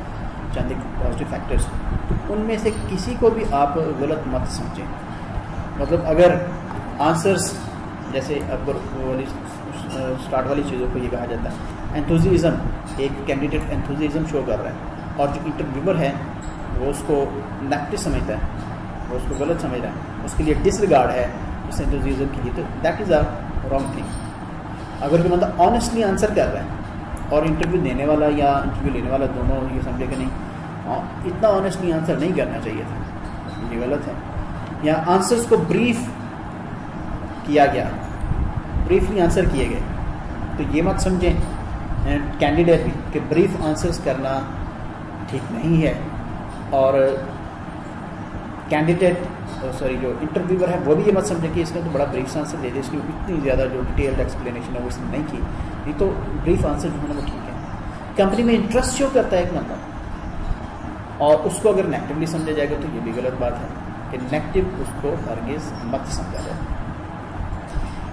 S1: चंद पॉजिटिव फैक्टर्स तो उनमें से किसी को भी आप गलत मत समझें। मतलब अगर आंसर्स जैसे अगर स्टार्ट वाली चीज़ों को ये कहा जाता है। एंथुजिज़म एक कैंडिडेट एंथुजिज़म शो कर रहा है। और जो इंटरव्यूवर है, वो उसको नेगेटिव समझता है, वो उसको गलत समझ रहा है, उसके लिए डिसरिगार्ड है उस एंथुजिज़म के लिए। तो that is a wrong thing अगर कोई बंदा ऑनेस्टली आंसर कर रहा है और इंटरव्यू देने वाला या इंटरव्यू लेने वाला दोनों ये समझे कि नहीं इतना ऑनेस्टली आंसर नहीं करना चाहिए था। ये गलत है। या आंसर्स को ब्रीफ किया गया। ब्रीफली आंसर किए गए। तो ये मत समझें कैंडिडेट भी, कि ब्रीफ आंसर्स करना ठीक नहीं है। और कैंडिडेट सॉरी जो इंटरव्यूअर है, वो भी ये मत समझे कि इसने तो बड़ा ब्रीफ आंसर दे दिया इसकी इतनी ज़्यादा जो डिटेल्ड एक्सप्लेनेशन है वो इसने नहीं की। नहीं तो ब्रीफ आंसर जो है वो ठीक है। कंपनी में इंटरेस्ट शो करता है एक नंबर और उसको अगर नेगेटिवली समझा जाएगा तो ये भी गलत बात है कि नेगेटिव उसको हरगिज मत समझा जाए।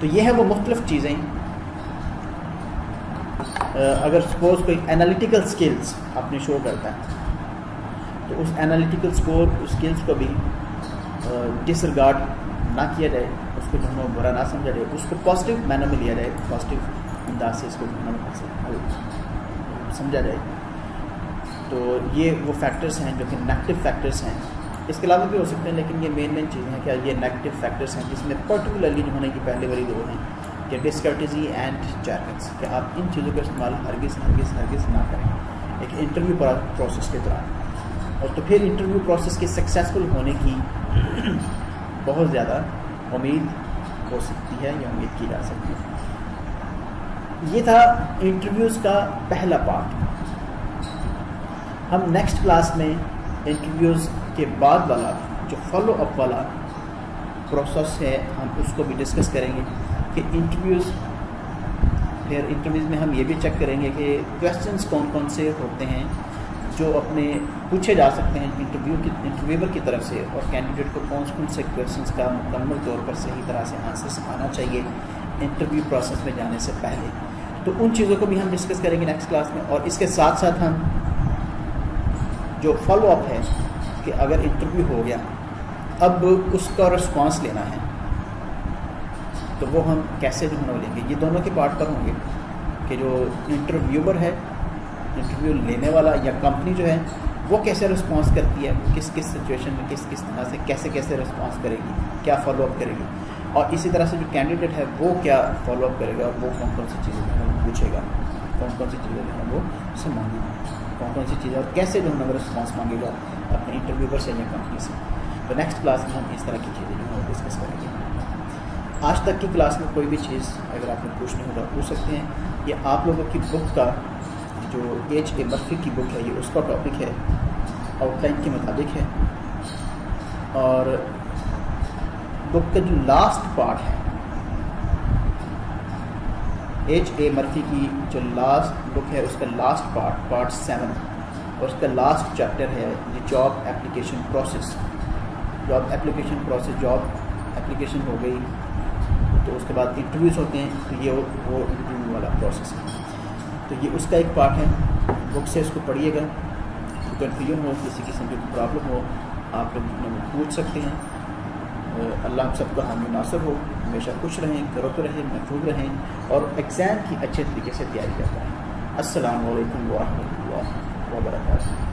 S1: तो ये है वो मुख्तलिफ़ चीज़ें। अगर सपोज़ कोई एनालिटिकल स्किल्स अपने शो करता है तो उस एनालिटिकल स्कोर स्किल्स को भी डिसरिगार्ड ना किया जाए, उसको जो है बुरा ना समझा जाए, उसको पॉजिटिव मैनर में लिया जाए पॉजिटिव अंदाज से इसको समझा जाए। तो ये वो फैक्टर्स हैं जो कि नेगेटिव फैक्टर्स हैं। इसके अलावा भी हो सकते हैं, लेकिन ये मेन मेन चीज़ें हैं क्या ये नेगेटिव फैक्टर्स हैं, जिसमें पर्टिकुलरली जो होने की पहले वाली दो हैं, कि डिस्कर्टिजी एंड चैरकट्स कि आप इन चीज़ों का इस्तेमाल हरगिज़ हरगिज़ हरगिज़ ना करें, एक इंटरव्यू प्रोसेस के दौरान। और तो फिर इंटरव्यू प्रोसेस के सक्सेसफुल होने की बहुत ज़्यादा उम्मीद हो सकती है या उम्मीद की जा सकती है। ये था इंटरव्यूज़ का पहला पार्ट हम नेक्स्ट क्लास में इंटरव्यूज़ के बाद वाला, जो फॉलो अप वाला प्रोसेस है, हम उसको भी डिस्कस करेंगे कि इंटरव्यूज़ फिर इंटरव्यूज़ में हम ये भी चेक करेंगे कि क्वेश्चंस कौन कौन से होते हैं, जो अपने पूछे जा सकते हैं इंटरव्यू की इंटरव्यूवर की तरफ़ से और कैंडिडेट को कौन कौन से क्वेश्चंस का मुकम्मल तौर पर सही तरह से आंसर्स आना चाहिए इंटरव्यू प्रोसेस में जाने से पहले। तो उन चीज़ों को भी हम डिस्कस करेंगे नेक्स्ट क्लास में और इसके साथ साथ हम जो फॉलो अप है कि अगर इंटरव्यू हो गया, अब उसका रिस्पॉन्स लेना है तो वो हम कैसे जो है लेंगे? ये दोनों के पार्ट पर होंगे कि जो इंटरव्यूवर है इंटरव्यू लेने वाला या कंपनी जो है, वो कैसे रिस्पॉन्स करती है, किस किस सिचुएशन में किस किस तरह से, कैसे कैसे रिस्पॉन्स करेगी, क्या फॉलोअप करेगी? और इसी तरह से जो कैंडिडेट है, वो क्या फॉलोअप करेगा, वो कौन कौन सी चीज़ें जो पूछेगा कौन कौन सी चीज़ें जो वो उससे मांगेगा कौन कौन सी चीज़ें और कैसे जो है रिस्पॉन्स मांगेगा अपने इंटरव्यूवर से या कंपनी से। तो नेक्स्ट क्लास में हम इस तरह की चीज़ें जो डिस्कस करेंगे। आज तक की क्लास में कोई भी चीज़ अगर आपने पूछनी होगा पूछ सकते हैं। ये आप लोगों की बुक का जो एच ए मर्फी की बुक है, ये उसका टॉपिक है आउटलाइन के मुताबिक है। और बुक का जो लास्ट पार्ट है एच ए मर्फी की जो लास्ट बुक है, उसका लास्ट पार्ट पार्ट सेवन और उसका लास्ट चैप्टर है, ये job application process job application process job application हो गई तो उसके बाद इंटरव्यूज़ होते हैं तो ये वो इंटरव्यू वाला प्रोसेस है। तो ये उसका एक पार्ट है बुक से इसको पढ़िएगा कन्फ्यूज़न हो, किसी किस्म की प्रॉब्लम हो, आप लोग पूछ सकते हैं। अल्लाह सबका हामी नासर हो, हमेशा खुश रहें करोत रहें, महफूज रहें, और एग्ज़ाम की अच्छे तरीके से तैयारी करता है असल वरहमल cámara más.